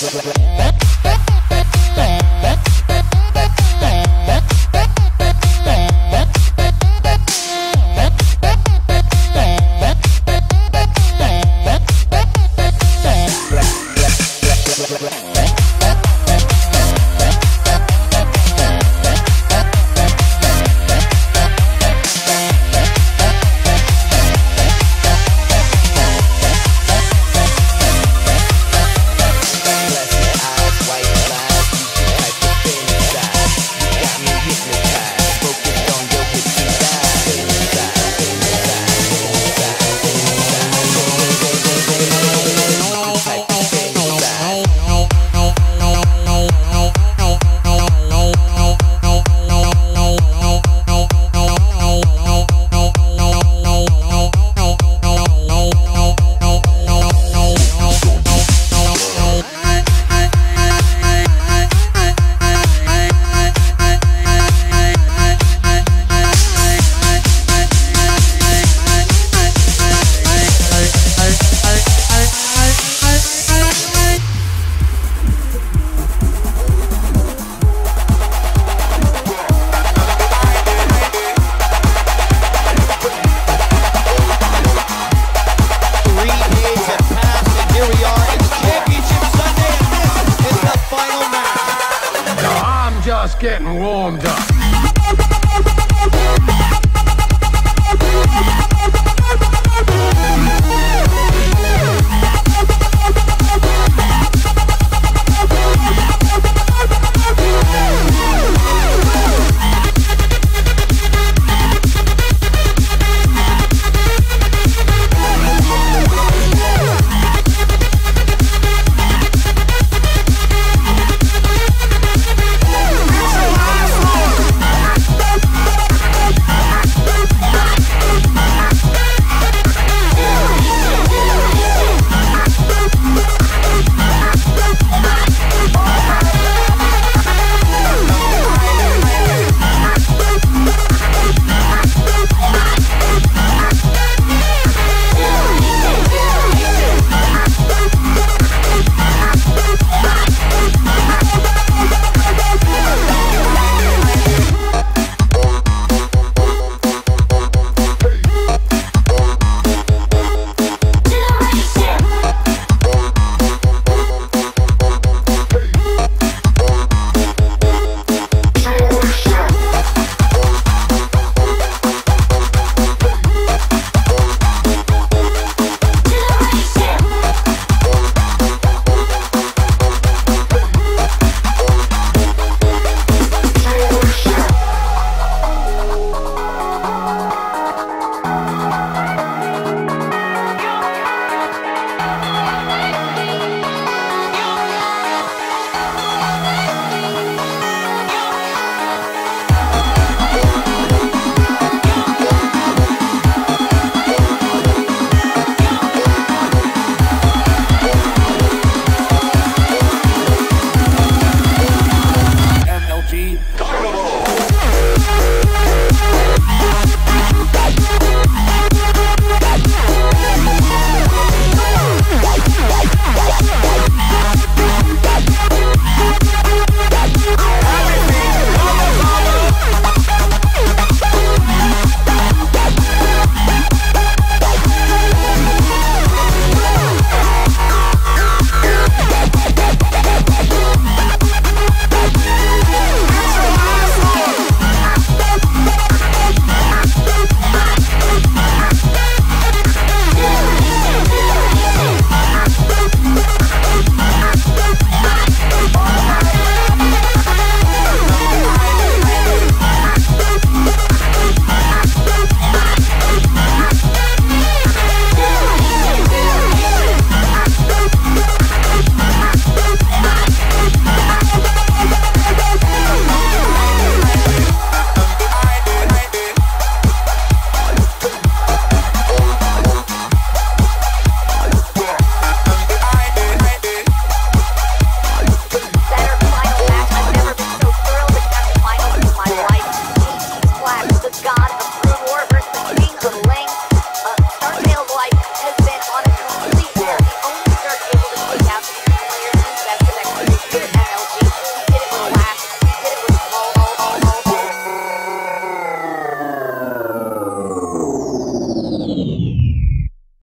Bye. just getting warmed up.